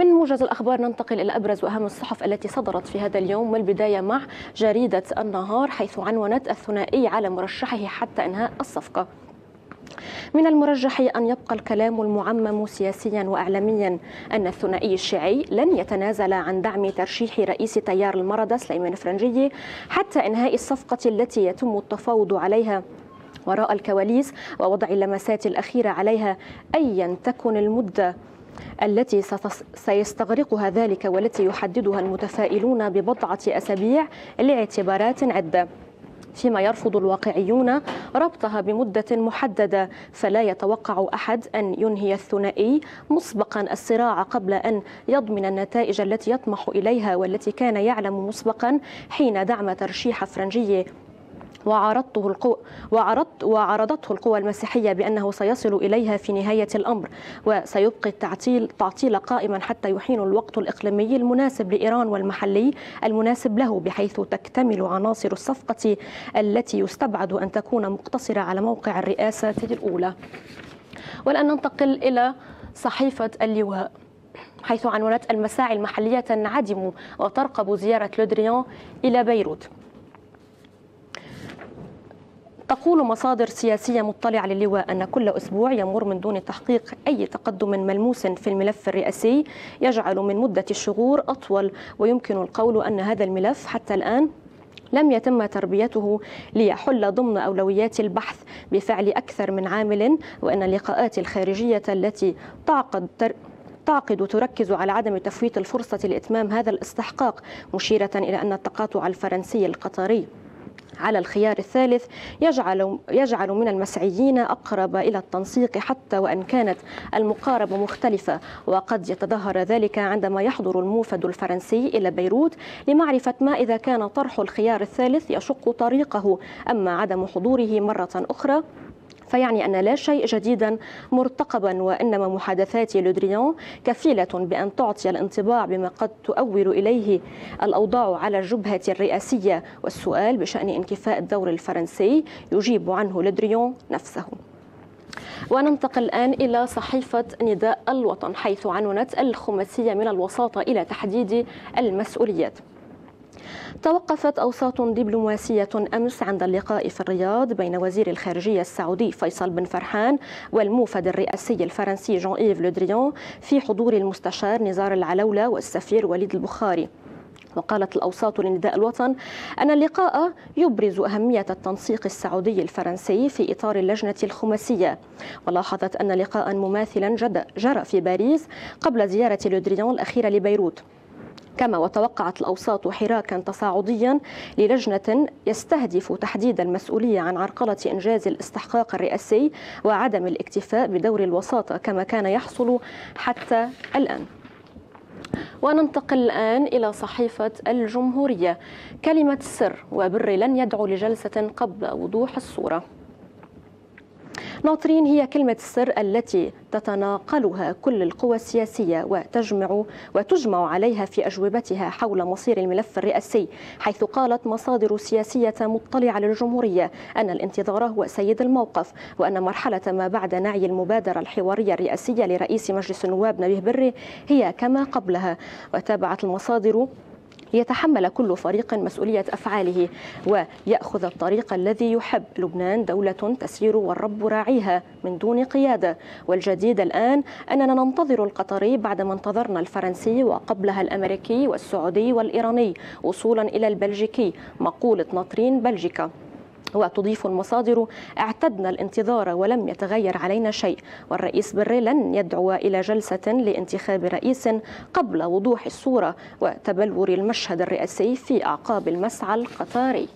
من موجز الأخبار ننتقل إلى أبرز وأهم الصحف التي صدرت في هذا اليوم والبداية مع جريدة النهار حيث عنونت الثنائي على مرشحه حتى إنهاء الصفقة. من المرجح أن يبقى الكلام المعمم سياسيا وإعلاميا أن الثنائي الشيعي لن يتنازل عن دعم ترشيح رئيس تيار المردة سليمان فرنجي حتى إنهاء الصفقة التي يتم التفاوض عليها وراء الكواليس ووضع اللمسات الأخيرة عليها أيا تكن المدة. التي سيستغرقها ذلك والتي يحددها المتفائلون ببضعة أسابيع لاعتبارات عدة فيما يرفض الواقعيون ربطها بمدة محددة فلا يتوقع أحد أن ينهي الثنائي مسبقا الصراع قبل أن يضمن النتائج التي يطمح إليها والتي كان يعلم مسبقا حين دعم ترشيح فرنجي. وعرضته القوى وعرضت وعرضته القوى المسيحية بأنه سيصل إليها في نهاية الأمر وسيبقي التعطيل تعطيل قائما حتى يحين الوقت الإقليمي المناسب لإيران والمحلي المناسب له بحيث تكتمل عناصر الصفقة التي يستبعد أن تكون مقتصرة على موقع الرئاسة الأولى. والآن ننتقل إلى صحيفة اللواء حيث عنونت المساعي المحلية تنعدم وترقب زيارة لودريان إلى بيروت. تقول مصادر سياسية مطلعة للواء أن كل أسبوع يمر من دون تحقيق أي تقدم ملموس في الملف الرئاسي يجعل من مدة الشهور أطول ويمكن القول أن هذا الملف حتى الآن لم يتم تربيته ليحل ضمن أولويات البحث بفعل أكثر من عامل وأن اللقاءات الخارجية التي تعقد تر تعقد تركز على عدم تفويت الفرصة لإتمام هذا الاستحقاق مشيرة إلى أن التقاطع الفرنسي القطري على الخيار الثالث يجعل يجعل من المسعيين أقرب إلى التنسيق حتى وإن كانت المقاربه مختلفة. وقد يتظاهر ذلك عندما يحضر الموفد الفرنسي إلى بيروت لمعرفة ما إذا كان طرح الخيار الثالث يشق طريقه. أما عدم حضوره مرة أخرى فيعني أن لا شيء جديدا مرتقبا وإنما محادثات لودريان كفيلة بأن تعطي الانطباع بما قد تؤول إليه الأوضاع على الجبهة الرئاسية. والسؤال بشأن انكفاء الدور الفرنسي يجيب عنه لودريان نفسه. وننتقل الآن إلى صحيفة نداء الوطن حيث عنونت الخماسية من الوساطة إلى تحديد المسؤوليات. توقفت أوساط دبلوماسية أمس عند اللقاء في الرياض بين وزير الخارجية السعودي فيصل بن فرحان والموفد الرئاسي الفرنسي جون إيف لودريان في حضور المستشار نزار العلولة والسفير وليد البخاري. وقالت الأوساط لنداء الوطن أن اللقاء يبرز أهمية التنسيق السعودي الفرنسي في إطار اللجنة الخماسية. ولاحظت أن لقاء مماثلا جرى في باريس قبل زيارة لودريان الأخيرة لبيروت. كما وتوقعت الأوساط حراكا تصاعديا للجنة يستهدف تحديد المسؤولية عن عرقلة إنجاز الاستحقاق الرئاسي وعدم الاكتفاء بدور الوساطة كما كان يحصل حتى الآن. وننتقل الآن إلى صحيفة الجمهورية. كلمة سر وبر لن يدعو لجلسة قبل وضوح الصورة. ناطرين هي كلمة السر التي تتناقلها كل القوى السياسية وتجمع وتجمع عليها في أجوبتها حول مصير الملف الرئاسي حيث قالت مصادر سياسية مطلعة للجمهورية أن الانتظار هو سيد الموقف وأن مرحلة ما بعد نعي المبادرة الحوارية الرئاسية لرئيس مجلس النواب نبيه بري هي كما قبلها. وتابعت المصادر ليتحمل كل فريق مسؤولية أفعاله ويأخذ الطريق الذي يحب. لبنان دولة تسير والرب راعيها من دون قيادة. والجديد الآن أننا ننتظر القطري بعدما انتظرنا الفرنسي وقبلها الأمريكي والسعودي والإيراني وصولا إلى البلجيكي مقولة ناطرين بلجيكا. وتضيف المصادر اعتدنا الانتظار ولم يتغير علينا شيء. والرئيس بري لن يدعو إلى جلسة لانتخاب رئيس قبل وضوح الصورة وتبلور المشهد الرئاسي في أعقاب المسعى القطاري.